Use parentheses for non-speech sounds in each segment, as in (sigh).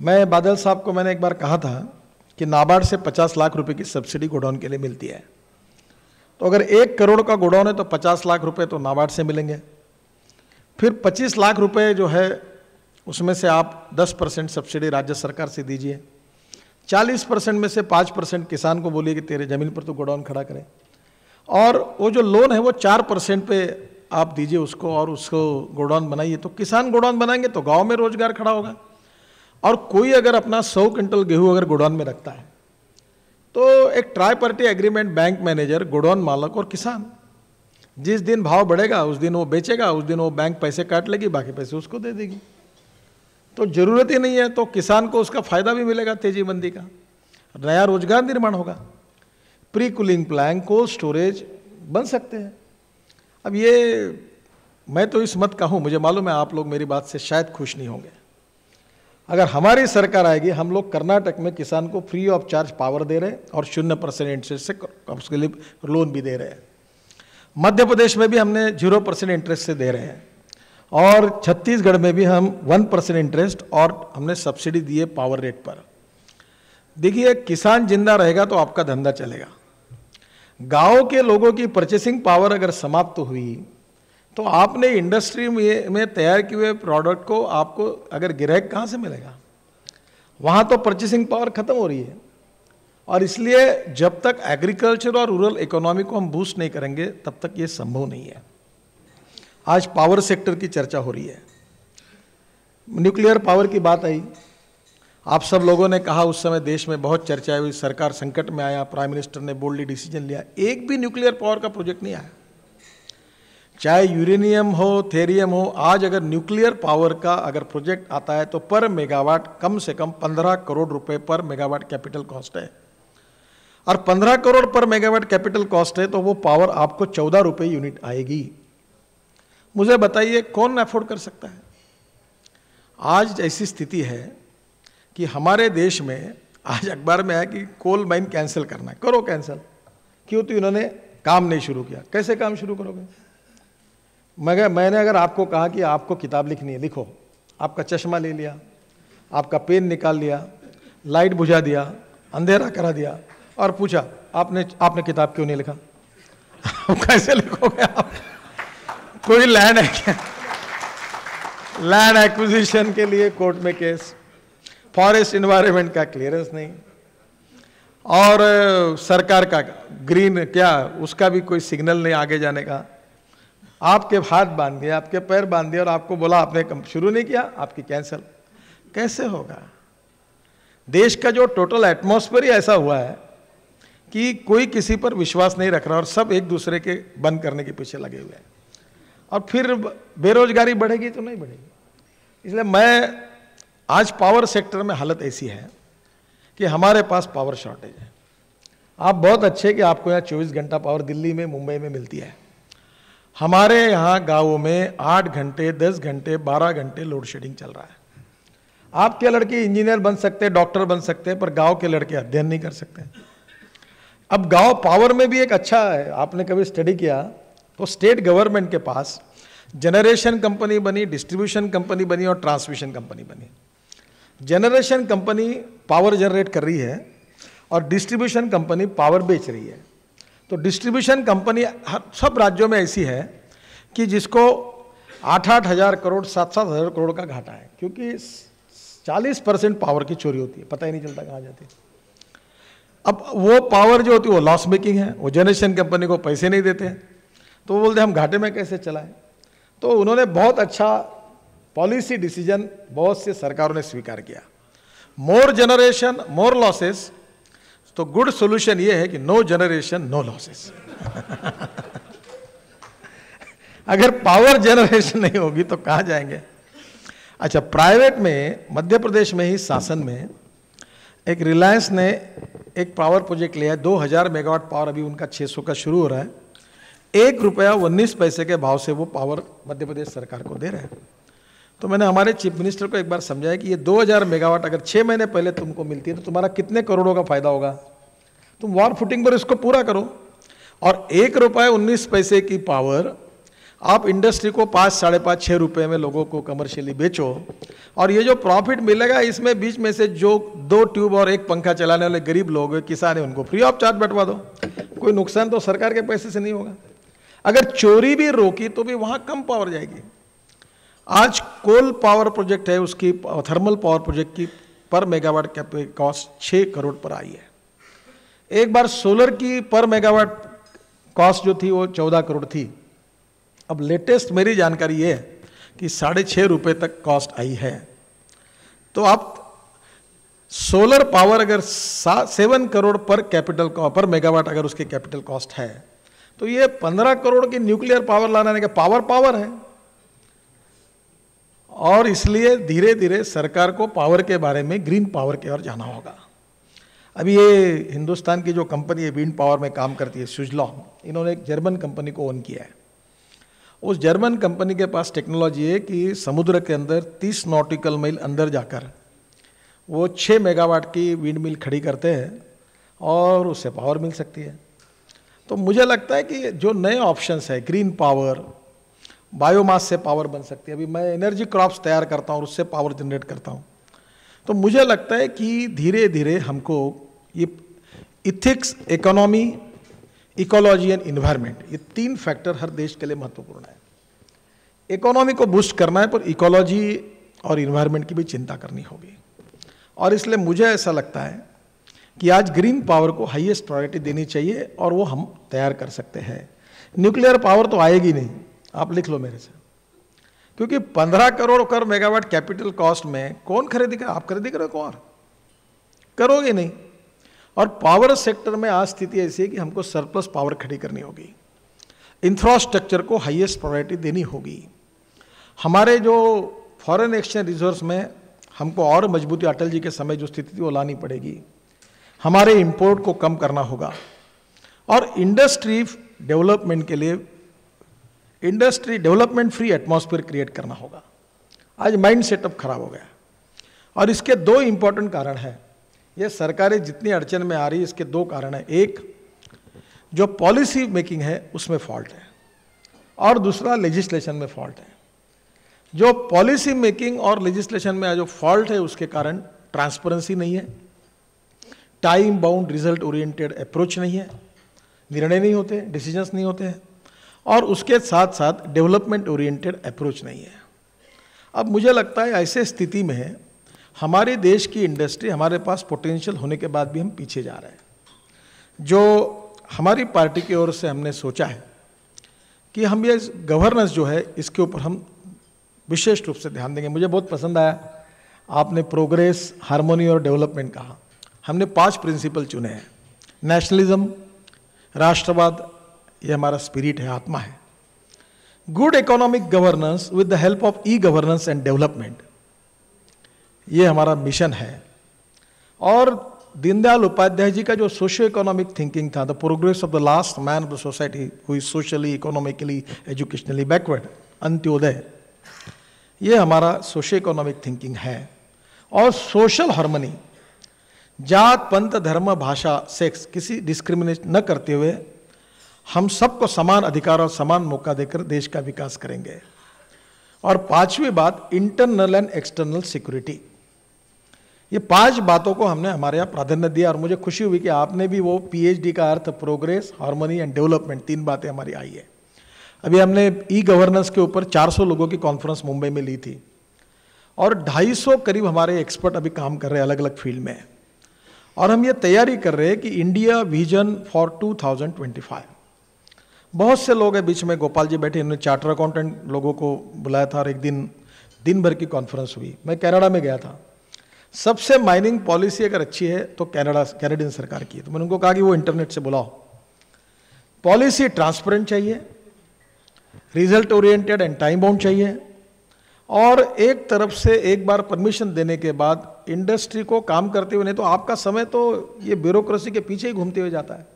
मैं बादल साहब को मैंने एक बार कहा था कि नाबार्ड से 50 लाख रुपए की सब्सिडी गोडाउन के लिए मिलती है। तो अगर एक करोड़ का गोडाउन है तो 50 लाख रुपए तो नाबार्ड से मिलेंगे। फिर 25 लाख रुपए जो है, उसमें से आप 10 परसेंट सब्सिडी राज्य सरकार से दीजिए। 40 परसेंट में से 5 परसेंट किसान को बोलिए कि तेरे ज़मीन पर तो गोडाउन खड़ा करें। और वो जो लोन है वो चार परसेंट आप दीजिए उसको और उसको गोडाउन बनाइए। तो किसान गोडाउन बनाएँगे तो गाँव में रोज़गार खड़ा होगा। और कोई अगर अपना सौ क्विंटल गेहूँ अगर गोडाउन में रखता है तो एक tri party agreement bank manager, godown मालक और किसान, जिस दिन भाव बढ़ेगा, उस दिन वो बेचेगा, उस दिन वो बैंक पैसे काट लेगी, बाकी पैसे उसको दे देगी। तो ज़रूरत ही नहीं है तो किसान को उसका फ़ायदा भी मिलेगा तेज़ी मंदी का। नया रोज़गार निर्माण होगा। Pre cooling plan cold storage बन सकते हैं। अब ये मैं तो इस मत का हूँ, मुझे मालूम है आप लोग मेरी बात से शायद खुश नहीं होंगे। अगर हमारी सरकार आएगी, हम लोग कर्नाटक में किसान को फ्री ऑफ़ चार्ज पावर दे रहे हैं और शून्य परसेंट इंटरेस्ट से उसके लिए लोन भी दे रहे हैं। मध्य प्रदेश में भी हमने ज़ीरो परसेंट इंटरेस्ट से दे रहे हैं और छत्तीसगढ़ में भी हम वन परसेंट इंटरेस्ट और हमने सब्सिडी दी है पावर रेट पर। देखिए, किसान ज़िंदा रहेगा तो आपका धंधा चलेगा। गाँव के लोगों की परचेसिंग पावर अगर समाप्त हुई तो आपने इंडस्ट्री में, तैयार किए हुए प्रोडक्ट को आपको अगर ग्राहक कहाँ से मिलेगा? वहाँ तो परचेसिंग पावर खत्म हो रही है। और इसलिए जब तक एग्रीकल्चर और रूरल इकोनॉमी को हम बूस्ट नहीं करेंगे तब तक ये संभव नहीं है। आज पावर सेक्टर की चर्चा हो रही है। न्यूक्लियर पावर की बात आई। आप सब लोगों ने कहा उस समय देश में बहुत चर्चा हुई सरकार संकट में आया प्राइम मिनिस्टर ने बोल्डली डिसीज़न लिया। एक भी न्यूक्लियर पावर का प्रोजेक्ट नहीं आया। चाहे यूरेनियम हो थेरियम हो, आज अगर न्यूक्लियर पावर का अगर प्रोजेक्ट आता है तो पर मेगावाट कम से कम पंद्रह करोड़ रुपए पर मेगावाट कैपिटल कॉस्ट है। और पंद्रह करोड़ पर मेगावाट कैपिटल कॉस्ट है तो वो पावर आपको चौदह रुपए यूनिट आएगी। मुझे बताइए, कौन अफोर्ड कर सकता है? आज ऐसी स्थिति है कि हमारे देश में, आज अखबार में आया कि कोल माइन कैंसिल करना है। करो कैंसिल क्यों? तो इन्होंने काम नहीं शुरू किया। कैसे काम शुरू करोगे? मगर मैंने अगर आपको कहा कि आपको किताब लिखनी है, लिखो। आपका चश्मा ले लिया, आपका पेन निकाल लिया, लाइट बुझा दिया, अंधेरा करा दिया और पूछा, आपने आपने किताब क्यों नहीं लिखा? (laughs) कैसे लिखोगे आप? कोई लैंड है लैंड एक्विजिशन के लिए कोर्ट में केस, फॉरेस्ट इन्वायरमेंट का क्लियरेंस नहीं, और सरकार का ग्रीन, क्या, उसका भी कोई सिग्नल नहीं आगे जाने का। आपके हाथ बाँध दिए, आपके पैर बाँध दिए और आपको बोला, आपने शुरू नहीं किया, आपकी कैंसिल कैसे होगा? देश का जो टोटल एटमॉस्फेयर ही ऐसा हुआ है कि कोई किसी पर विश्वास नहीं रख रहा और सब एक दूसरे के बंद करने के पीछे लगे हुए हैं। और फिर बेरोजगारी बढ़ेगी तो नहीं बढ़ेगी। इसलिए मैं, आज पावर सेक्टर में हालत ऐसी है कि हमारे पास पावर शॉर्टेज है। आप बहुत अच्छे कि आपको यहाँ 24 घंटा पावर दिल्ली में, मुंबई में मिलती है। हमारे यहाँ गाँवों में आठ घंटे, दस घंटे, बारह घंटे लोड शेडिंग चल रहा है। आपके लड़के इंजीनियर बन सकते हैं, डॉक्टर बन सकते हैं, पर गाँव के लड़के अध्ययन नहीं कर सकते अब गाँव पावर में भी एक अच्छा है, आपने कभी स्टडी किया? तो स्टेट गवर्नमेंट के पास जनरेशन कंपनी बनी डिस्ट्रीब्यूशन कंपनी बनी और ट्रांसमिशन कंपनी बनी। जनरेशन कंपनी पावर जनरेट कर रही है और डिस्ट्रीब्यूशन कंपनी पावर बेच रही है। तो डिस्ट्रीब्यूशन कंपनी सब राज्यों में ऐसी है कि जिसको आठ आठ हज़ार करोड़ सात सात हज़ार करोड़ का घाटा है, क्योंकि चालीस परसेंट पावर की चोरी होती है, पता ही नहीं चलता कहाँ जाती अब वो पावर जो होती है, वो लॉस मेकिंग है, वो जनरेशन कंपनी को पैसे नहीं देते तो वो बोलते हम घाटे में कैसे चलाएँ? तो उन्होंने बहुत अच्छा पॉलिसी डिसीज़न बहुत से सरकारों ने स्वीकार किया। मोर जनरेशन मोर लॉसेस तो गुड सॉल्यूशन ये है कि नो जनरेशन नो लॉसेस अगर पावर जनरेशन नहीं होगी तो कहाँ जाएँगे? अच्छा प्राइवेट में, मध्य प्रदेश में ही, शासन में, एक रिलायंस ने एक पावर प्रोजेक्ट लिया है 2000 मेगावाट पावर अभी उनका 600 का शुरू हो रहा है। एक रुपया उन्नीस पैसे के भाव से वो पावर मध्य प्रदेश सरकार को दे रहे हैं। तो मैंने हमारे चीफ मिनिस्टर को एक बार समझाया कि ये 2000 मेगावाट अगर छः महीने पहले तुमको मिलती है तो तुम्हारा कितने करोड़ों का फ़ायदा होगा? तुम वॉर फुटिंग पर इसको पूरा करो। और एक रुपये उन्नीस पैसे की पावर आप इंडस्ट्री को पाँच, साढ़े पाँच छः रुपये में लोगों को कमर्शियली बेचो। और ये जो प्रॉफिट मिलेगा, इसमें बीच में से जो दो ट्यूब और एक पंखा चलाने वाले गरीब लोग, किसान हैं, उनको फ्री ऑफ़ चार्ज बैठवा दो। कोई नुकसान तो सरकार के पैसे से नहीं होगा। अगर चोरी भी रोकी तो भी वहाँ कम पावर जाएगी। आज कोल पावर प्रोजेक्ट है, उसकी, थर्मल पावर प्रोजेक्ट की पर मेगावाट कॉस्ट छः करोड़ पर आई है। एक बार सोलर की पर मेगावाट कॉस्ट जो थी, वो चौदह करोड़ थी। अब लेटेस्ट मेरी जानकारी ये है कि साढ़े छः रुपये तक कॉस्ट आई है। तो आप सोलर पावर अगर सेवन करोड़ पर कैपिटल पर मेगावाट अगर उसकी कैपिटल कॉस्ट है तो ये पंद्रह करोड़ की न्यूक्लियर पावर लाने का, पावर पावर है। और इसलिए धीरे धीरे सरकार को पावर के बारे में ग्रीन पावर की ओर जाना होगा। अभी ये हिंदुस्तान की जो कंपनी है विंड पावर में काम करती है सुजलॉ इन्होंने एक जर्मन कंपनी को ओन किया है। उस जर्मन कंपनी के पास टेक्नोलॉजी है कि समुद्र के अंदर 30 नॉटिकल मील अंदर जाकर वो 6 मेगावाट की विंड मिल खड़ी करते हैं और उससे पावर मिल सकती है। तो मुझे लगता है कि जो नए ऑप्शंस है ग्रीन पावर बायोमास से पावर बन सकती है। अभी मैं एनर्जी क्रॉप्स तैयार करता हूँ और उससे पावर जनरेट करता हूँ। तो मुझे लगता है कि धीरे धीरे हमको ये ethics economy ecology and environment ये तीन फैक्टर हर देश के लिए महत्वपूर्ण है। इकोनॉमी को बूस्ट करना है, पर इकोलॉजी और इन्वायरमेंट की भी चिंता करनी होगी। और इसलिए मुझे ऐसा लगता है कि आज ग्रीन पावर को हाईएस्ट प्रायोरिटी देनी चाहिए और वो हम तैयार कर सकते हैं। न्यूक्लियर पावर तो आएगी नहीं। आप लिख लो मेरे से। क्योंकि 15 करोड़ कर मेगावाट कैपिटल कॉस्ट में कौन खरीदेगा? आप खरीदेगा कौन? करोगे नहीं। और पावर सेक्टर में आज स्थिति ऐसी है कि हमको सरप्लस पावर खड़ी करनी होगी। इंफ्रास्ट्रक्चर को हाईएस्ट प्रायोरिटी देनी होगी। हमारे जो फॉरेन एक्सचेंज रिज़र्व में हमको और मजबूती अटल जी के समय जो स्थिति थी वो लानी पड़ेगी। हमारे इंपोर्ट को कम करना होगा। और इंडस्ट्री डेवलपमेंट के लिए industry development free atmosphere create करना होगा। आज माइंड सेटअप खराब हो गया। और इसके दो इंपॉर्टेंट कारण हैं। ये सरकारें जितनी अड़चन में आ रही है, इसके दो कारण हैं। एक, जो पॉलिसी मेकिंग है, उसमें फॉल्ट है। और दूसरा लेजिस्लेशन में फॉल्ट है। जो पॉलिसी मेकिंग और लेजिस्लेशन में जो फॉल्ट है, उसके कारण ट्रांसपेरेंसी नहीं है। Time bound result oriented approach नहीं है। निर्णय नहीं होते डिसीजंस नहीं होते हैं। और उसके साथ साथ डेवलपमेंट ओरिएंटेड अप्रोच नहीं है। अब मुझे लगता है ऐसे स्थिति में हमारे देश की इंडस्ट्री हमारे पास पोटेंशियल होने के बाद भी हम पीछे जा रहे हैं। जो हमारी पार्टी की ओर से हमने सोचा है कि हम ये गवर्नेंस जो है, इसके ऊपर हम विशेष रूप से ध्यान देंगे। मुझे बहुत पसंद आया। आपने प्रोग्रेस हारमोनी और डेवलपमेंट कहा। हमने पाँच प्रिंसिपल चुने हैं। नेशनलिज्म राष्ट्रवाद ये हमारा स्पिरिट है, आत्मा है। Good economic governance with the help of e governance and development ये हमारा मिशन है। और दीनदयाल उपाध्याय जी का जो सोशियो इकोनॉमिक थिंकिंग था the progress of the last man of the society who is socially economically educationally backward Antyodaya ये हमारा socio economic thinking है। और सोशल हार्मनी जात, पंथ, धर्म, भाषा सेक्स किसी डिस्क्रिमिनेट न करते हुए हम सबको समान अधिकार और समान मौका देकर देश का विकास करेंगे। और पांचवी बात इंटरनल एंड एक्सटर्नल सिक्योरिटी ये पाँच बातों को हमने हमारे यहाँ प्राधान्य दिया और मुझे खुशी हुई कि आपने भी वो पीएचडी का अर्थ प्रोग्रेस हार्मोनी एंड डेवलपमेंट तीन बातें हमारी आई है। अभी हमने ई गवर्नेंस के ऊपर 400 लोगों की कॉन्फ्रेंस मुंबई में ली थी और 250 करीब हमारे एक्सपर्ट अभी काम कर रहे हैं अलग अलग फ़ील्ड में। और हम ये तैयारी कर रहे हैं कि इंडिया विजन फॉर 2025 बहुत से लोग हैं बीच में, गोपाल जी बैठे, इन्होंने चार्टर अकाउंटेंट लोगों को बुलाया था और एक दिन दिन भर की कॉन्फ्रेंस हुई। मैं कनाडा में गया था। सबसे माइनिंग पॉलिसी अगर अच्छी है तो कनाडा कैनेडियन सरकार की है। तो मैंने उनको कहा कि वो इंटरनेट से बुलाओ। पॉलिसी ट्रांसपेरेंट चाहिए result oriented and time bound चाहिए, और एक तरफ़ से एक बार परमिशन देने के बाद इंडस्ट्री को काम करते हुए, नहीं तो आपका समय तो ये ब्यूरोक्रेसी के पीछे ही घूमते हुए जाता है।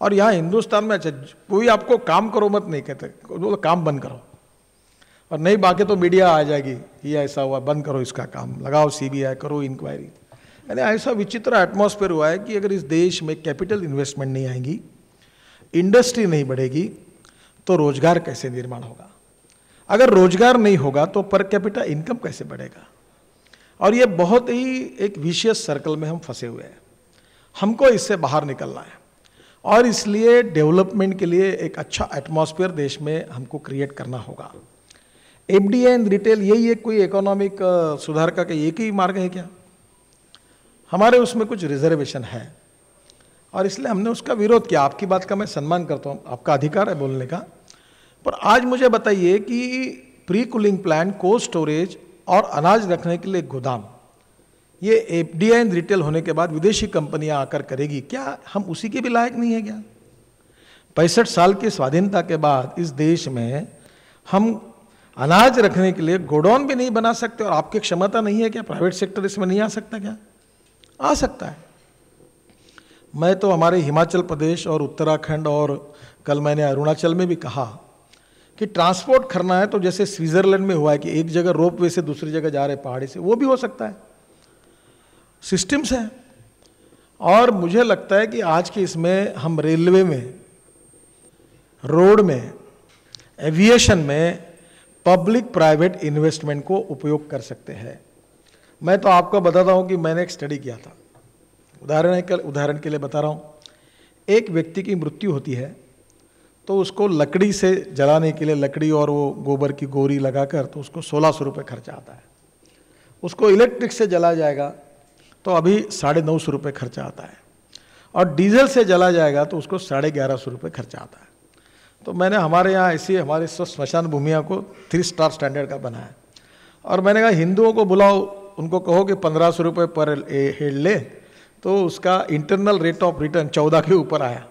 और यहाँ हिंदुस्तान में अच्छा कोई आपको काम करो मत, नहीं कहते। तो काम बंद करो। और नहीं बाकी तो मीडिया आ जाएगी, ये ऐसा हुआ, बंद करो इसका काम, लगाओ सीबीआई करो इंक्वायरी यानी ऐसा विचित्र एटमॉस्फेयर हुआ है कि अगर इस देश में कैपिटल इन्वेस्टमेंट नहीं आएगी इंडस्ट्री नहीं बढ़ेगी तो रोज़गार कैसे निर्माण होगा? अगर रोज़गार नहीं होगा तो पर कैपिटा इनकम कैसे बढ़ेगा? और ये बहुत ही एक विशेष सर्कल में हम फंसे हुए हैं। हमको इससे बाहर निकलना है। और इसलिए डेवलपमेंट के लिए एक अच्छा एटमॉस्फेयर देश में हमको क्रिएट करना होगा। एफ़ डी एंड रिटेल यही एक कोई इकोनॉमिक सुधार का एक ही मार्ग है क्या? हमारे उसमें कुछ रिजर्वेशन है। और इसलिए हमने उसका विरोध किया। आपकी बात का मैं सम्मान करता हूँ। आपका अधिकार है बोलने का। पर आज मुझे बताइए कि pre cooling plant cold storage और अनाज रखने के लिए गोदाम ये एफ़ डी एंड रिटेल होने के बाद विदेशी कंपनियाँ आकर करेगी। क्या हम उसी के भी लायक नहीं है क्या? पैंसठ साल की स्वाधीनता के बाद इस देश में हम अनाज रखने के लिए गोडाउन भी नहीं बना सकते और आपकी क्षमता नहीं है क्या? प्राइवेट सेक्टर इसमें नहीं आ सकता क्या? आ सकता है। मैं तो हमारे हिमाचल प्रदेश और उत्तराखंड और कल मैंने अरुणाचल में भी कहा कि ट्रांसपोर्ट करना है तो जैसे स्विट्जरलैंड में हुआ है कि एक जगह रोप वे से दूसरी जगह जा रहे पहाड़ी से, वो भी हो सकता है। सिस्टम्स हैं। और मुझे लगता है कि आज के इसमें हम रेलवे में, रोड में, एविएशन में पब्लिक प्राइवेट इन्वेस्टमेंट को उपयोग कर सकते हैं। मैं तो आपको बताता हूँ कि मैंने एक स्टडी किया था। उदाहरण के उदाहरण के लिए बता रहा हूँ। एक व्यक्ति की मृत्यु होती है तो उसको लकड़ी से जलाने के लिए, लकड़ी और वो गोबर की गोरी लगाकर तो उसको सोलह सौ रुपये खर्चा आता है। उसको इलेक्ट्रिक से जला जाएगा तो अभी साढ़े नौ सौ रुपये खर्चा आता है। और डीजल से जला जाएगा तो उसको साढ़े ग्यारह सौ रुपये खर्चा आता है। तो मैंने हमारे यहाँ ऐसी हमारे स्मशान भूमिया को थ्री स्टार स्टैंडर्ड का बनाया। और मैंने कहा, हिंदुओं को बुलाओ, उनको कहो कि पंद्रह सौ रुपये पर हेड ले। तो उसका इंटरनल रेट ऑफ़ रिटर्न चौदह के ऊपर आया।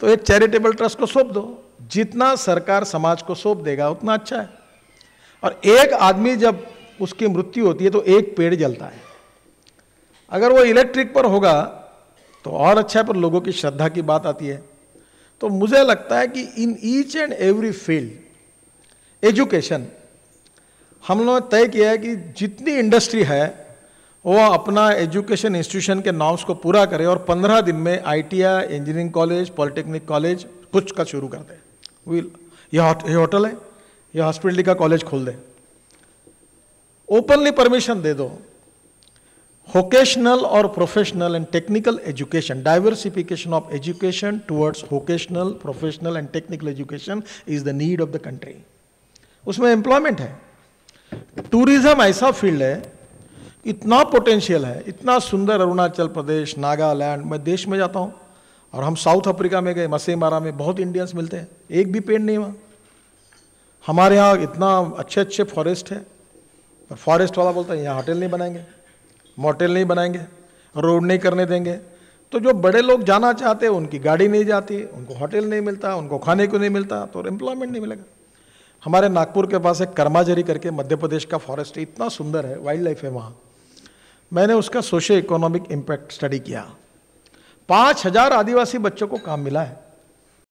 तो एक चैरिटेबल ट्रस्ट को सौंप दो। जितना सरकार समाज को सौंप देगा, उतना अच्छा है। और एक आदमी जब उसकी मृत्यु होती है तो एक पेड़ जलता है। अगर वो इलेक्ट्रिक पर होगा तो और अच्छा है, पर लोगों की श्रद्धा की बात आती है। तो मुझे लगता है कि in each and every field education हम लोगों ने तय किया है कि जितनी इंडस्ट्री है, वो अपना एजुकेशन इंस्टीट्यूशन के नॉर्म्स को पूरा करे और पंद्रह दिन में ITI engineering college polytechnic college कुछ का शुरू कर दे। विल ये होटल है, ये हॉस्पिटलिटी का कॉलेज खोल दे। ओपनली परमिशन दे दो। Vocational or professional and technical education diversification of education towards vocational professional and technical education is the need of the country उसमें एम्प्लॉयमेंट है टूरिज़्म ऐसा फ़ील्ड है इतना पोटेंशियल है इतना सुंदर अरुणाचल प्रदेश नागालैंड मैं देश में जाता हूँ और हम साउथ अफ्रीका में गए मसे मारा में बहुत इंडियंस मिलते हैं एक भी पेड़ नहीं वहाँ हमारे यहाँ इतना अच्छे अच्छे फॉरेस्ट है और फॉरेस्ट वाला बोलता है यहाँ होटल नहीं बनाएँगे मोटेल नहीं बनाएँगे, रोड नहीं करने देंगे। तो जो बड़े लोग जाना चाहते हैं, उनकी गाड़ी नहीं जाती, उनको होटल नहीं मिलता, उनको खाने को नहीं मिलता तो एम्प्लॉयमेंट नहीं मिलेगा। हमारे नागपुर के पास एक कर्माजरी करके मध्य प्रदेश का फॉरेस्ट इतना सुंदर है वाइल्ड लाइफ है वहाँ। मैंने उसका सोशो इकोनॉमिक इम्पैक्ट स्टडी किया। पाँच हज़ार आदिवासी बच्चों को काम मिला है।